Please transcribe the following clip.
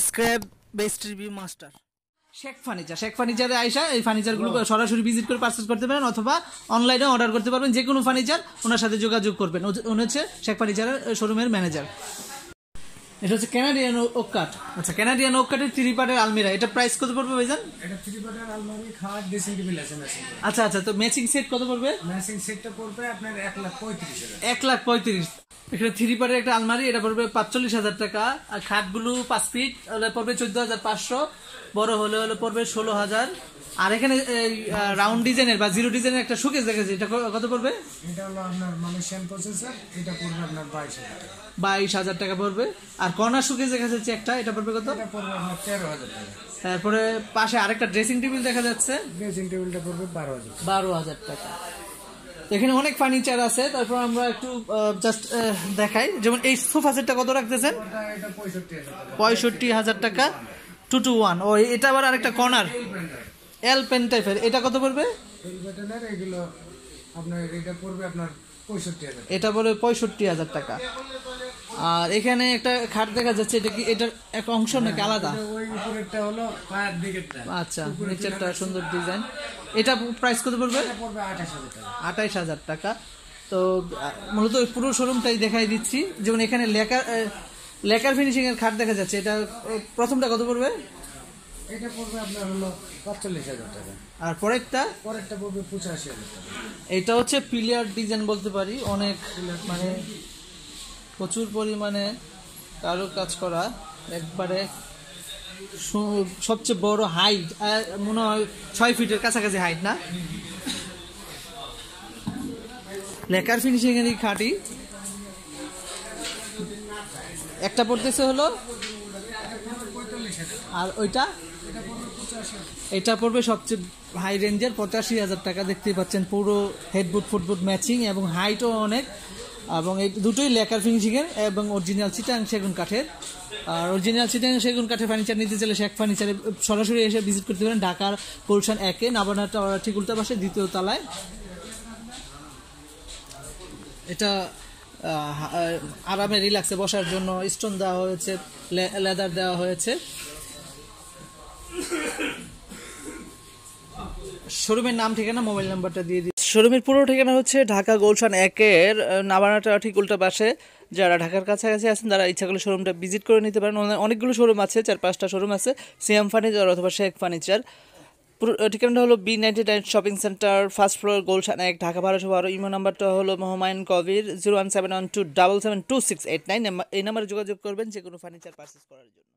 Scrap best review master Sheikh furniture Sheikh ফার্নিচারে আইসা এই ফার্নিচারগুলো সরাসরি ভিজিট করে পারচেস করতে পারেন অথবা অনলাইনে অর্ডার করতে পারবেন। যে কোনো ফার্নিচার ওনার সাথে যোগাযোগ করবেন। ও- হচ্ছে শেখ ফার্নিচারের শোরুমের ম্যানেজার এটা হচ্ছে ক্যানাডিয়ান ওক কাঠ আচ্ছা ক্যানাডিয়ান ওক কাঠের থ্রি পার্টের আলমিরা এটা প্রাইস কত পড়বে ভাইজান? এটা থ্রি পার্টের আলমারি খাট ড্রেসিং টেবিল আছে আচ্ছা আচ্ছা তো ম্যাচিং সেট কত পড়বে? ম্যাচিং সেটটা পড়বে আপনার এক লাখ পঁয়ত্রিশ এক লাখ পঁয়ত্রিশ। এখানে থ্রি পার্টের একটা আলমারি এটা পড়বে পাঁচচল্লিশ হাজার টাকা। আর খাটগুলো পাঁচ ফিট হলে পড়বে চোদ্দ হাজার পাঁচশো। বড় হলে হলে পড়বে ষোলো হাজার। আর এখানে রাউন্ড ডিজাইনের বা জিরো ডিজাইনের একটা শোকেস দেখেছি এটা কত পড়বে? এটা হলো আপনার মালয়েশিয়ান প্রসেসর এটা পড়বে আপনার বাইশ হাজার টাকা। বাইশ হাজার টাকা পড়বে। আর কর্নার শোকেস দেখা যাচ্ছে একটা এটা পড়বে কত? এটা পড়বে আপনার তেরো হাজার টাকা। তারপরে পাশে আরেকটা ড্রেসিং টেবিল দেখা যাচ্ছে। ড্রেসিং টেবিলটা পড়বে বারো হাজার টাকা। এখানে অনেক ফার্নিচার আছে তারপর আমরা একটু জাস্ট দেখাই। যেমন এই সোফা সেটটা কত রাখতেছেন? পঁয়ষট্টি হাজার টাকা। টু টু ওয়ান ও এটা আবার আরেকটা কর্নার এল পেন টাইপের এটা কত পড়বে? এই এগুলো আপনার এটা পড়বে আপনার পঁয়ষট্টি হাজার এটা পড়বে পঁয়ষট্টি হাজার টাকা। আর এখানে একটা খাট দেখা যাচ্ছে এটা কি এটার একটা অংশ নাকি আলাদা? ওই উপরেরটা হলো পায়ের দিকেরটা। আচ্ছা নিচেরটা সুন্দর ডিজাইন এটা প্রাইস কত পড়বে? এটা পড়বে আঠাশ হাজার টাকা। আঠাইশ হাজার টাকা। তো মূলত পুরো শোরুমটাই দেখাই দিচ্ছি। যেমন এখানে লেকার লেকার ফিনিশিং এর খাট দেখা যাচ্ছে। এটা প্রথমটা কত পড়বে? এটা পড়বে আপনার হলো পাঁচচল্লিশ হাজার টাকা। আর পরেরটা? পরেরটা পড়বে পঁচাশি হাজার টাকা। এটা হচ্ছে পিলিয়ার ডিজাইন বলতে পারি অনেক মানে প্রচুর পরিমাণে কারও কাজ করা একবারে সবচেয়ে বড় হাইট মনে হয় ছয় ফিটের কাছাকাছি হাইট না? লেকার ফিনিশিং এর খাঁটি। একটা পড়তেছে হলো? আর ওইটা? এটা পড়বে সবচেয়ে হাই রেঞ্জের পঁচাশি হাজার টাকা। দেখতেই পাচ্ছেন, পুরো হেডবুট ফুটবুট ম্যাচিং এবং হাইটও অনেক। এবং এই দুটোই লেকার ফিনিশিং এর এবং অরিজিনাল চিটাং সেগুন কাঠের। আর অরিজিনাল চিটাং সেগুন কাঠের ফার্নিচার নিতে চাইলে শেখ ফার্নিচারে সরাসরি এসে ভিজিট করতে পারেন ঢাকার গুলশান একে নাবানা ঠিক উল্টা পাশে দ্বিতীয় তলায়। এটা আরামে রিল্যাক্সে বসার জন্য স্টোন দেওয়া হয়েছে লেদার দেওয়া হয়েছে। শোরুমের নাম, ঠিকানা, মোবাইল নাম্বারটা দিয়ে দিই শোরুমের পুরো ঠিকানা হচ্ছে ঢাকা গুলশান একের নাবানাটা ঠিক উল্টা পাশে। যারা ঢাকার কাছাকাছি আছেন, তারা ইচ্ছা করলে শোরুমটা ভিজিট করে নিতে পারেন। অনেকগুলো শোরুম আছে, চার পাঁচটা শোরুম আছে সিএম ফার্নিচার অথবা শেখ ফার্নিচার। পুরো ঠিকানাটা হলো B ninety nine shopping centre first floor Gulshan এক, ঢাকা বারোশো বারো ইমো নাম্বারটা হলো মোহামায়ন Kabir zero one seven one two double seven two six eight nine এই নাম্বারে যোগাযোগ করবেন যে কোনো ফার্নিচার পারচেস করার জন্য।